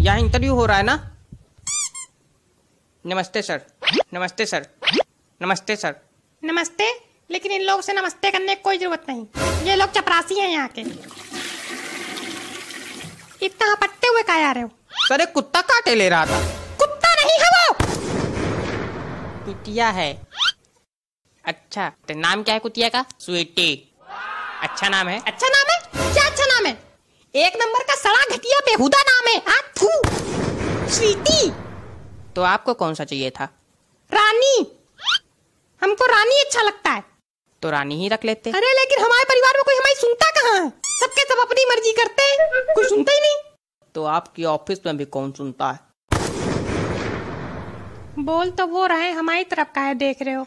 यहाँ इंटरव्यू हो रहा है ना? नमस्ते सर। नमस्ते सर। नमस्ते सर। नमस्ते लेकिन इन लोगों से नमस्ते करने की कोई ज़रूरत नहीं। ये लोग चपरासी हैं यहाँ के। इतना पट्टे हुए का आ रहे हो? सर एक कुत्ता काटे ले रहा था। कुत्ता नहीं है वो! कुतिया है। अच्छा तो नाम क्या है कुतिया का? स्वीटी। अच्छा नाम है? अच्छा नाम है? क्या अच्छा नाम है? एक नंबर का सड़ा घटिया बेहुदा नाम है। आ तो आपको कौन सा चाहिए था? रानी। हमको रानी अच्छा लगता है। तो रानी ही रख लेते। अरे लेकिन हमारे परिवार में कोई हमारी सुनता कहाँ है? सबके सब अपनी मर्ज़ी करते हैं। कोई सुनता ही नहीं। तो आपकी ऑफ़िस में भी कौन सुनता है? बोल तो वो रहे हमारी तरफ़ का है देख रहे हो।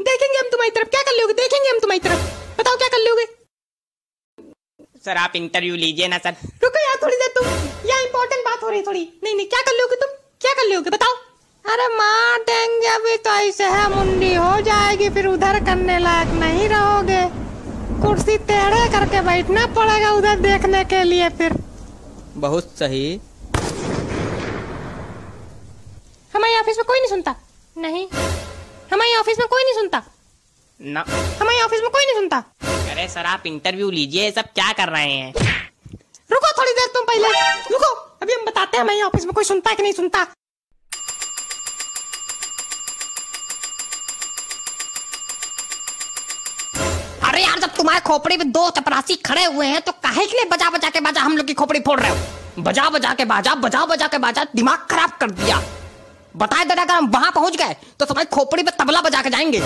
देखेंगे हम तुम्हारी तरफ़। क्या कर लोगे? देखेंगे हम तुम्हारी तरफ़। बताओ क्या कर लोगे? सर आप इंटरव्यू लीजिए ना सर। रुको यार थोड़ी देर तुम। यहाँ इम्पोर्टेंट बात हो रही है थोड़ी। नहीं नहीं क्या कर लोगे तुम? क्या कर लोगे? बताओ। अरे मार देंगे अभी तो ऐसे है मुंडी हो जाएगी फिर उधर करने लायक नहीं रहोगे। कुर्सी टेढ़े करके बैठना पड़ेगा उधर देखने के लिए फिर। बहुत सही। हमारे ऑफ़िस में कोई नहीं सुनता। नहीं। हमारे ऑफ़िस में कोई नहीं सुनता। ना। हमारे ऑफ़िस में कोई नहीं सुनता। अरे सर आप इंटरव्यू लीजिए सब क्या कर रहे हैं? रुको थोड़ी देर तुम पहले। रुको अभी हम बताते हैं हमारे ऑफ़िस में कोई सुनता है कि नहीं सुनता। अरे यार जब तुम्हारे खोपड़ी में दो चपरासी खड़े हुए हैं तो काहे के लिए बजा बजा के बाजा हम लोग की खोपड़ी फोड़ रहे हो? बजा बजा के बाजा बजा बजा के बाजा दिमाग खराब कर दिया। बताए दादा अगर हम वहाँ पहुँच गए तो तुम्हारी खोपड़ी में तबला बजा के जाएँगे।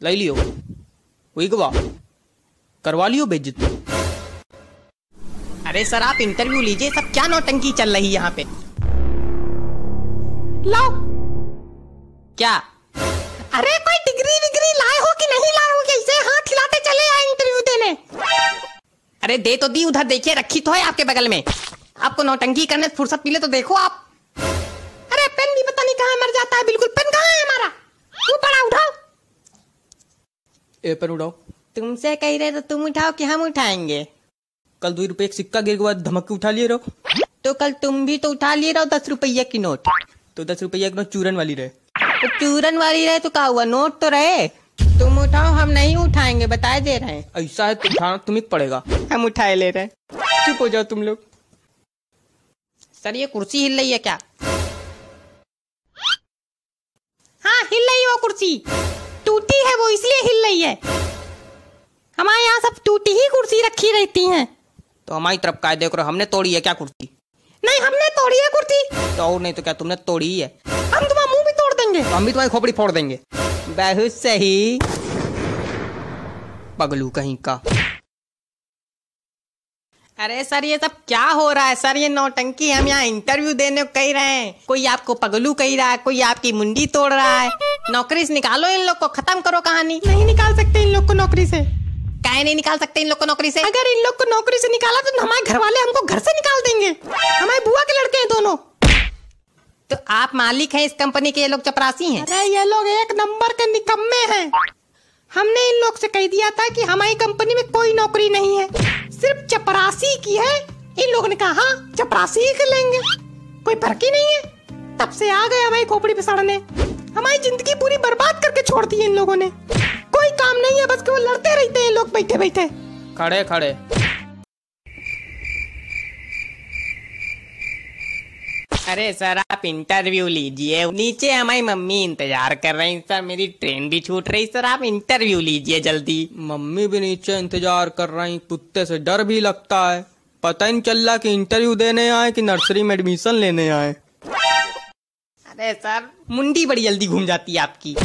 ले लियो। वही गवा करवा लियो बेइज्जती। अरे सर आप इंटरव्यू लीजिए सब क्या नौटंकी चल रही है यहाँ पे? लाओ। क्या? अरे कोई डिग्री विग्री लाए हो कि नहीं लाए हो? कैसे हाथ हिलाते चले आए इंटरव्यू देने? अरे दे तो दी उधर देखिए रखी तो है आपके बगल में। आपको नौटंकी करने से फुर्सत मिले तो देखो आप। ए पर उड़ाओ। तुमसे कह रहे तो तुम उठाओ कि हम उठाएँगे। कल दो रुपए एक सिक्का गिर के बाद धमक के उठा लिए रहो। तो कल तुम भी तो उठा लिए रहो दस रुपया की नोट। तो दस रुपया की नोट चूरन वाली रहे। तो चूरन वाली रहे तो क्या हुआ नोट तो रहे। तुम उठाओ हम नहीं उठाएँगे बताए दे रहे हैं। ऐसा है तो उठाना तुम्हें पड़ेगा। हम उठाए ले रहे हैं। चुप हो जाओ तुम लोग। सर ये कुर्सी हिल रही है क्या? हाँ हिल रही है वो कुर्सी। है। हमारे यहाँ सब टूटी ही कुर्सी रखी रहती हैं। तो हमारी तरफ़ कायदे देख रहे हमने तोड़ी है क्या कुर्सी? नहीं हमने तोड़ी है कुर्सी। तो और नहीं तो क्या तुमने तोड़ी ही है। हम तुम्हारा मुँह भी तोड़ देंगे। तो हम भी तुम्हारी खोपड़ी फोड़ देंगे। बहुत सही। पगलू कहीं का। अरे सर ये सब क्या हो रहा है? सर ये नौटंकी हम यहाँ इंटरव्यू देने को कह रहे हैं। कोई आपको पगलू कह रहा है? कोई आपकी मुंडी तोड़ रहा है? नौकरी से निकालो इन लोग को। खत्म करो कहानी। नहीं निकाल सकते इन लोग को नौकरी से। काहे नहीं निकाल सकते इन लोग को नौकरी से? अगर इन लोग को नौकरी से निकाला तो हमारे घर वाले हमको घर से निकाल देंगे। हमारे बुआ के लड़के हैं दोनों। तो आप मालिक हैं इस कंपनी के? ये लोग चपरासी हैं। अरे ये लोग एक नंबर के निकम्मे हैं। हमने इन लोग से कह दिया था कि हमारी कंपनी में कोई नौकरी नहीं है। सिर्फ़ चपरासी की है। इन लोगों ने कहा हाँ चपरासी ही कर लेंगे। कोई फ़र्क ही नहीं है। तब से आ गए हमारी खोपड़ी पे हमारी ज़िंदगी पूरी बर्बाद करके छोड़ दी इन लोगों ने। कोई काम नहीं है, बस के वो लड़ते रहते हैं लोग बैठे बैठे खड़े खड़े। अरे सर आप इंटरव्यू लीजिए। नीचे हमारी मम्मी इंतज़ार कर रही सर मेरी ट्रेन भी छूट रही। सर आप इंटरव्यू लीजिए जल्दी। मम्मी भी नीचे इंतज़ार कर रही कुत्ते से डर भी लगता है। पता नहीं चल रहा कि इंटरव्यू देने आए कि नर्सरी में एडमिशन लेने आए। अरे सर मुंडी बड़ी जल्दी घूम जाती है आपकी।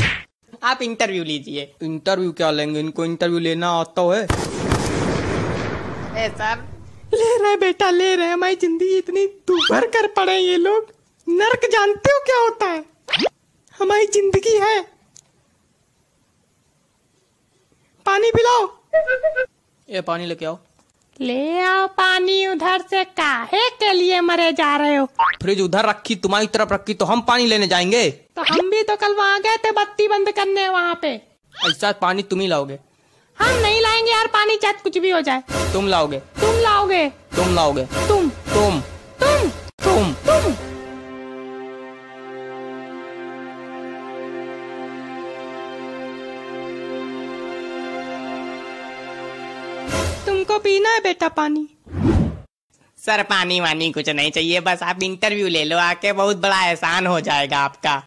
आप इंटरव्यू लीजिए। इंटरव्यू क्या लेंगे? इनको इंटरव्यू लेना आता है। अरे सर ले रहे बेटा ले रहे हमारी ज़िंदगी इतनी दुभर कर पड़े ये लोग। नर्क जानते हो क्या होता है? हमारी ज़िंदगी है। पानी पिलाओ। ये पानी लेके आओ। ले आओ पानी उधर से। काहे के लिए मरे जा रहे हो? फ्रिज उधर रखी तुम्हारी तरफ़ रखी तो हम पानी लेने जाएँगे। तो हम भी तो कल वहाँ गए थे बत्ती बंद करने वहाँ पे। ऐसा पानी तुम ही लाओगे। हम नहीं लाएँगे यार पानी चाहे कुछ भी हो जाए। तुम लाओगे। तुम लाओगे? तुम लाओगे। तुम। तुम। तुम। तुम। तुम। तुमको पीना है बेटा पानी? सर पानी वानी कुछ नहीं चाहिए बस आप इंटरव्यू ले लो आके बहुत बड़ा एहसान हो जाएगा आपका।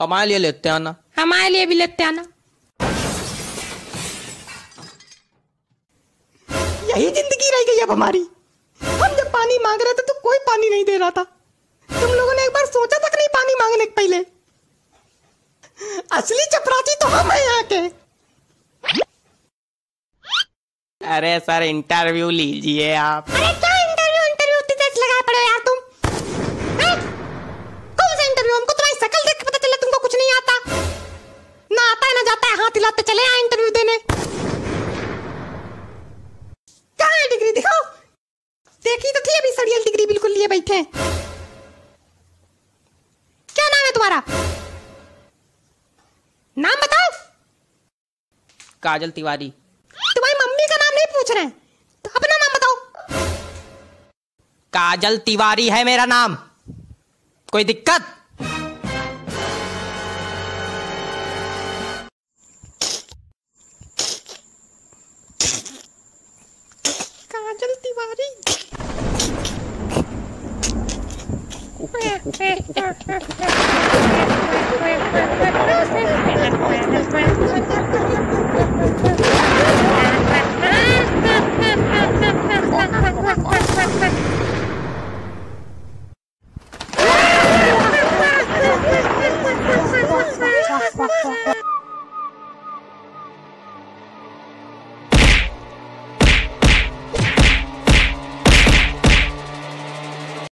हमारे लिए लेते हैं ना। हमारे लिए भी लेते आना यही ज़िंदगी रह गई अब हमारी। हम जब पानी मांग रहे थे तो कोई पानी नहीं दे रहा था। तुम लोगों ने एक बार सोचा तक नहीं पानी मांगने के पहले? असली चपरासी तो हम हैं यहाँ के। अरे सर इंटरव्यू लीजिए आप। देखी तो थी अभी सड़ियल डिग्री बिल्कुल लिए बैठे हैं। क्या नाम है तुम्हारा? नाम बताओ। काजल तिवारी। तुम्हारी मम्मी का नाम नहीं पूछ रहे तो अपना नाम बताओ। काजल तिवारी है मेरा नाम। कोई दिक्कत? काजल तिवारी। Oh,